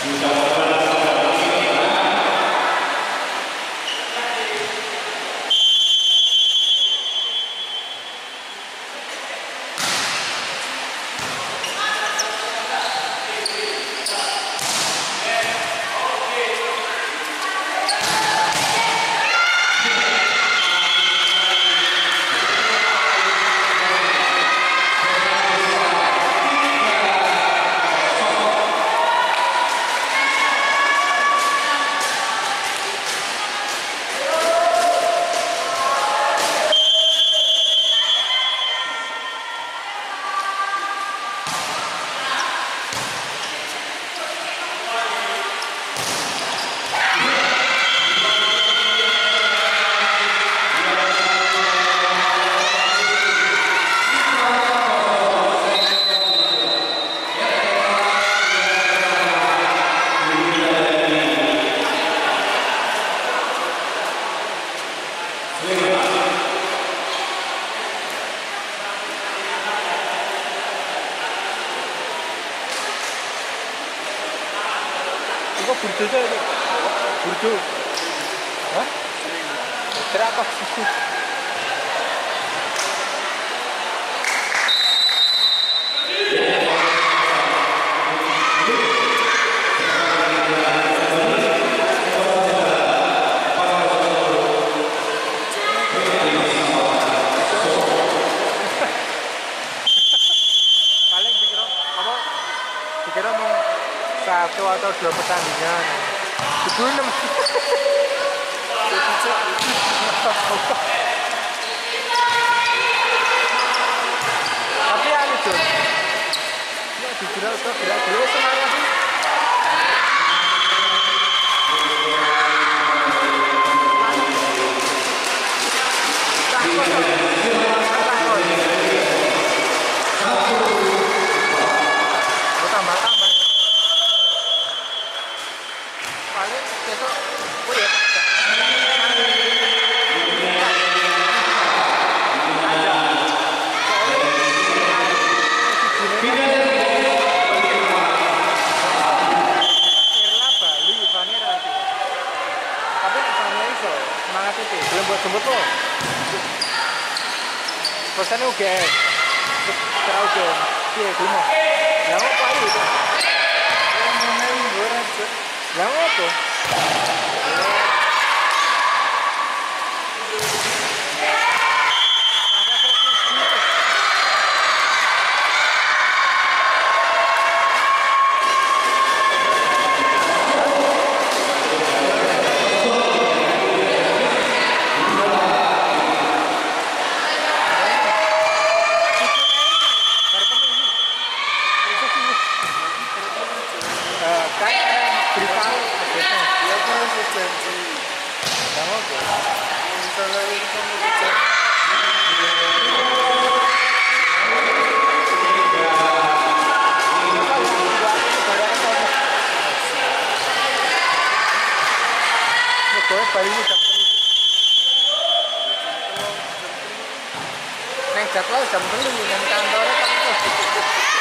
Obrigado. Satu atau dua pertandingan. Enam Tapi anu tuh. Ya dikira udah berat dulu semuanya. Thank you. trao trường jadwal jam terus, neng kantornya jam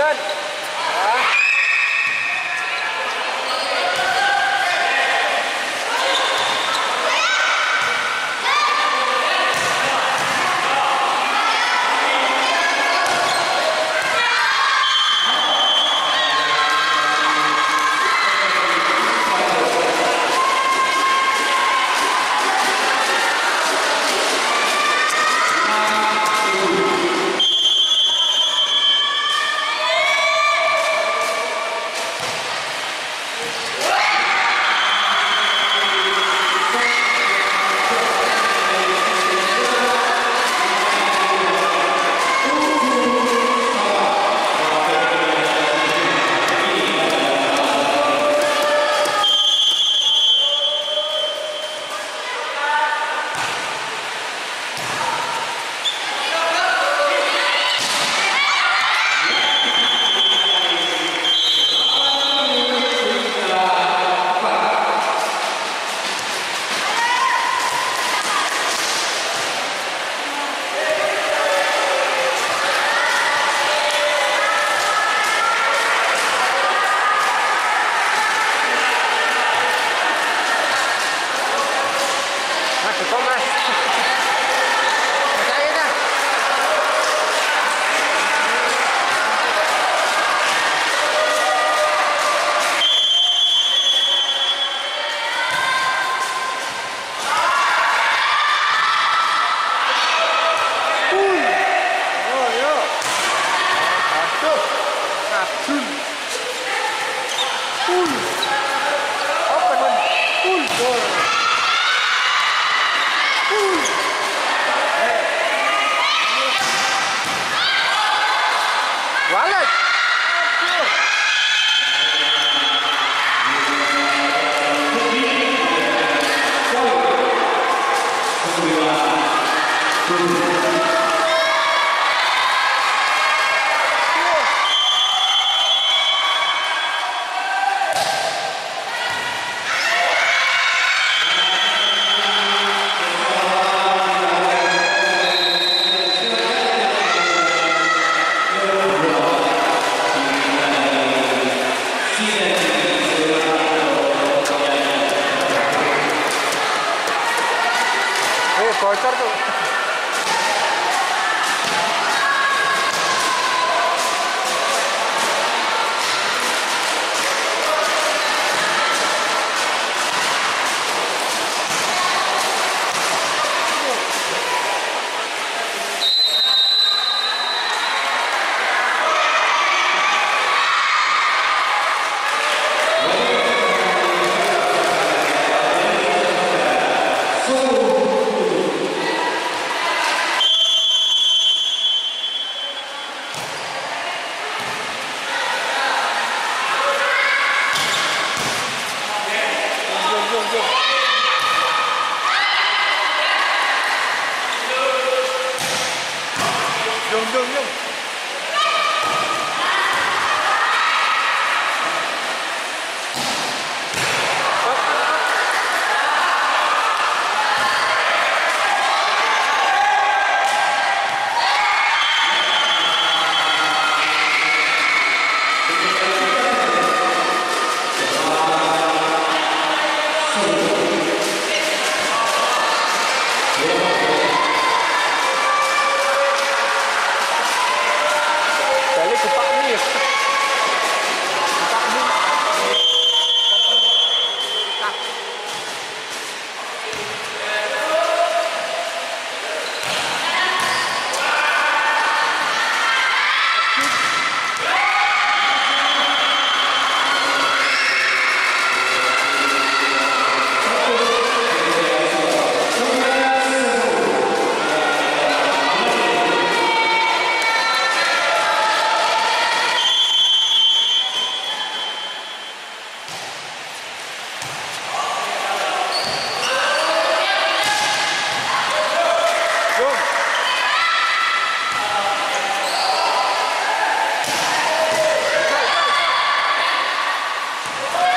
Good. Woo!